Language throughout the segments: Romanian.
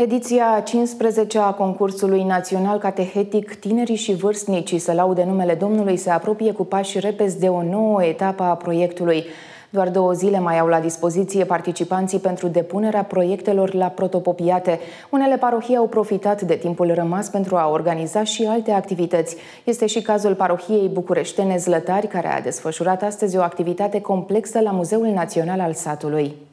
Ediția 15 a concursului național catehetic Tinerii și vârstnicii să laude numele Domnului se apropie cu pași repezi de o nouă etapă a proiectului. Doar două zile mai au la dispoziție participanții pentru depunerea proiectelor la protopopiate. Unele parohii au profitat de timpul rămas pentru a organiza și alte activități. Este și cazul parohiei bucureștene Zlătari, care a desfășurat astăzi o activitate complexă la Muzeul Național al Satului.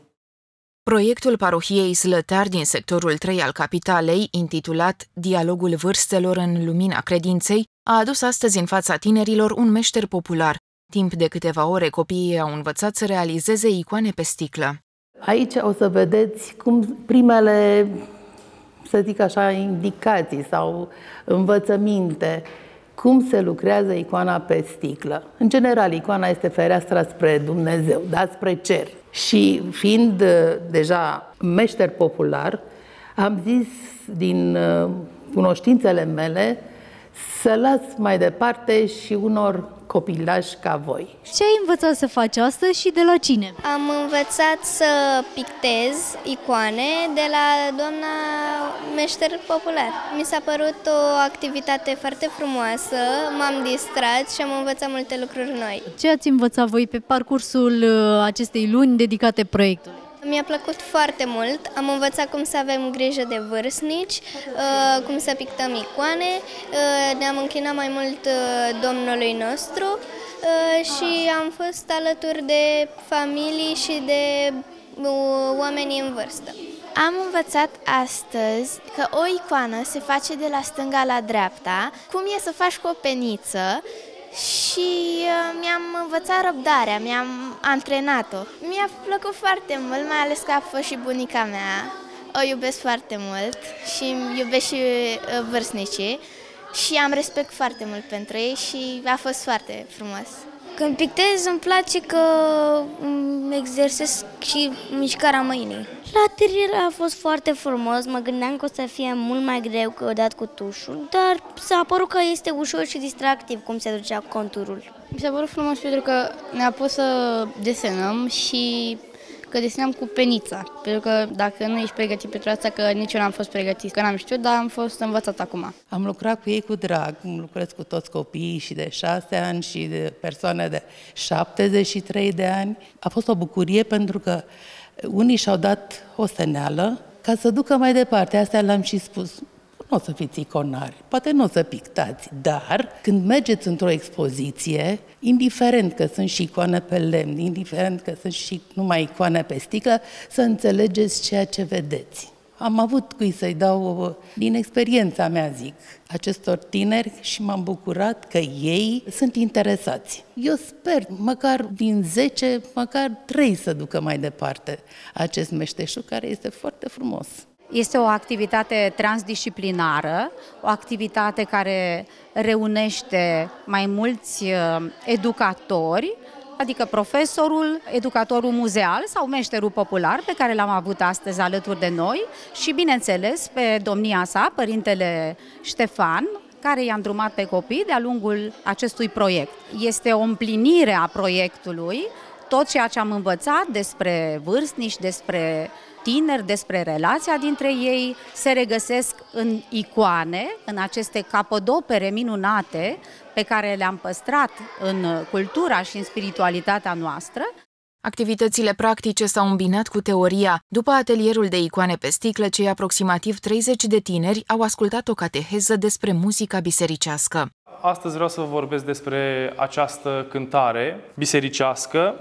Proiectul parohiei Slătar din sectorul 3 al capitalei, intitulat Dialogul vârstelor în lumina credinței, a adus astăzi în fața tinerilor un meșter popular. Timp de câteva ore, copiii au învățat să realizeze icoane pe sticlă. Aici o să vedeți cum primele, să zic așa, indicații sau învățăminte, cum se lucrează icoana pe sticlă. În general, icoana este fereastra spre Dumnezeu, da, spre cer. Și fiind uh, deja meșter popular, am zis din uh, cunoștințele mele să las mai departe și unor copilași ca voi. Ce ai învățat să faci astăzi și de la cine? Am învățat să pictez icoane de la doamna meșter popular. Mi s-a părut o activitate foarte frumoasă, m-am distrat și am învățat multe lucruri noi. Ce ați învățat voi pe parcursul uh, acestei luni dedicate proiectului? Mi-a plăcut foarte mult. Am învățat cum să avem grijă de vârstnici, uh, cum să pictăm icoane. Uh, ne-am închinat mai mult uh, Domnului nostru și am fost alături de familii și de oamenii în vârstă. Am învățat astăzi că o icoană se face de la stânga la dreapta, cum e să faci cu o peniță și uh, mi-am învățat răbdarea, mi-am antrenat-o. Mi-a plăcut foarte mult, mai ales că a fost și bunica mea. O iubesc foarte mult și iubesc și uh, vârstnicii și am respect foarte mult pentru ei și a fost foarte frumos. Când pictez îmi place că exersez și mișcarea mâinii. La atelier a fost foarte frumos, mă gândeam că o să fie mult mai greu că dat cu tușul, dar s-a părut că este ușor și distractiv cum se ducea conturul. Mi s-a părut frumos pentru că ne-a pus să desenăm și că desenam cu penița, pentru că dacă nu ești pregătit pentru asta, că nici eu n-am fost pregătit, că n-am știut, dar am fost învățat acum. Am lucrat cu ei cu drag, lucrez cu toți copiii și de 6 ani și de persoane de 73 de ani. A fost o bucurie pentru că unii și-au dat o seneală ca să ducă mai departe. Asta le-am și spus nu o să fiți iconari, poate nu o să pictați, dar când mergeți într-o expoziție, indiferent că sunt și icoane pe lemn, indiferent că sunt și numai icoane pe sticlă, să înțelegeți ceea ce vedeți. Am avut cui să-i dau, din experiența mea zic, acestor tineri și m-am bucurat că ei sunt interesați. Eu sper, măcar din 10, măcar 3 să ducă mai departe acest meșteșug care este foarte frumos. Este o activitate transdisciplinară, o activitate care reunește mai mulți uh, educatori, adică profesorul, educatorul muzeal sau meșterul popular pe care l-am avut astăzi alături de noi și, bineînțeles, pe domnia sa, părintele Ștefan, care i-a îndrumat pe copii de-a lungul acestui proiect. Este o împlinire a proiectului, tot ceea ce am învățat despre vârstnici, despre tineri, despre relația dintre ei, se regăsesc în icoane, în aceste capodopere minunate pe care le-am păstrat în cultura și în spiritualitatea noastră. Activitățile practice s-au îmbinat cu teoria. După atelierul de icoane pe sticlă, cei aproximativ 30 de tineri au ascultat o cateheză despre muzica bisericească. Astăzi vreau să vă vorbesc despre această cântare bisericească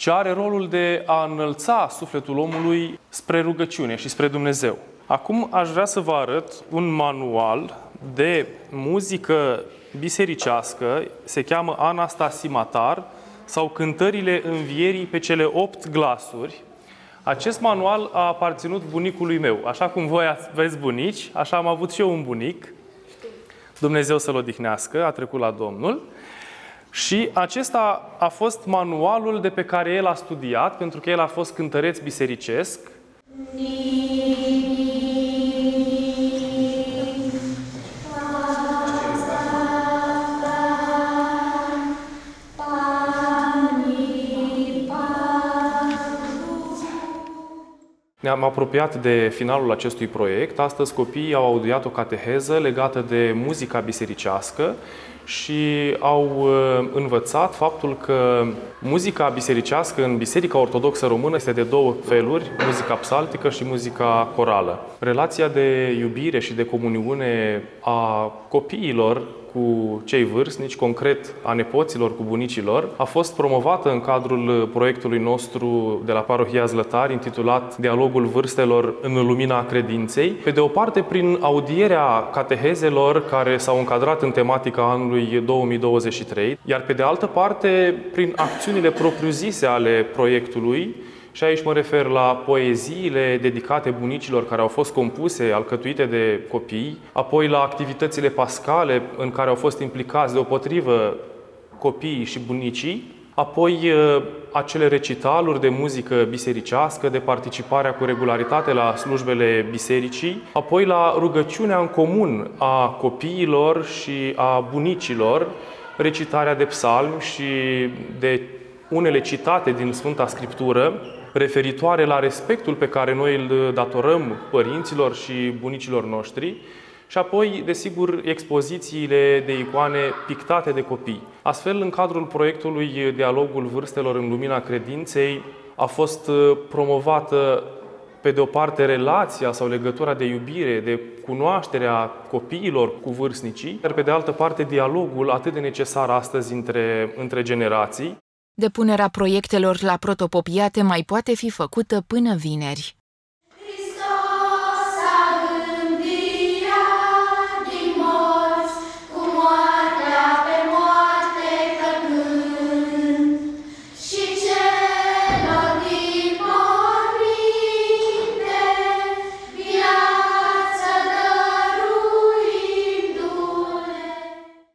ce are rolul de a înălța sufletul omului spre rugăciune și spre Dumnezeu. Acum aș vrea să vă arăt un manual de muzică bisericească, se cheamă Anastasimatar, sau Cântările Învierii pe cele opt glasuri. Acest manual a aparținut bunicului meu. Așa cum voi aveți bunici, așa am avut și eu un bunic. Dumnezeu să-l odihnească, a trecut la Domnul. Și acesta a fost manualul de pe care el a studiat, pentru că el a fost cântăreț bisericesc. ne ne-am apropiat de finalul acestui proiect. Astăzi copiii au audiat o cateheză legată de muzica bisericească și au uh, învățat faptul că muzica bisericească în Biserica Ortodoxă Română este de două feluri, muzica psaltică și muzica corală. Relația de iubire și de comuniune a copiilor cu cei vârstnici, concret a nepoților cu bunicilor, a fost promovată în cadrul proiectului nostru de la Parohia Zlătari, intitulat Dialogul vârstelor în lumina credinței. Pe de o parte, prin audierea catehezelor care s-au încadrat în tematica anului 2023, iar pe de altă parte, prin acțiunile propriu-zise ale proiectului, și aici mă refer la poeziile dedicate bunicilor care au fost compuse, alcătuite de copii, apoi la activitățile pascale în care au fost implicați deopotrivă copiii și bunicii, apoi ă, acele recitaluri de muzică bisericească, de participarea cu regularitate la slujbele bisericii, apoi la rugăciunea în comun a copiilor și a bunicilor, recitarea de psalmi și de unele citate din Sfânta Scriptură, referitoare la respectul pe care noi îl datorăm părinților și bunicilor noștri și apoi, desigur, expozițiile de icoane pictate de copii. Astfel, în cadrul proiectului Dialogul Vârstelor în Lumina Credinței, a fost uh, promovată pe de o parte relația sau legătura de iubire, de cunoașterea copiilor cu vârstnicii, iar pe de altă parte dialogul atât de necesar astăzi între, între generații. Depunerea proiectelor la protopopiate mai poate fi făcută până vineri.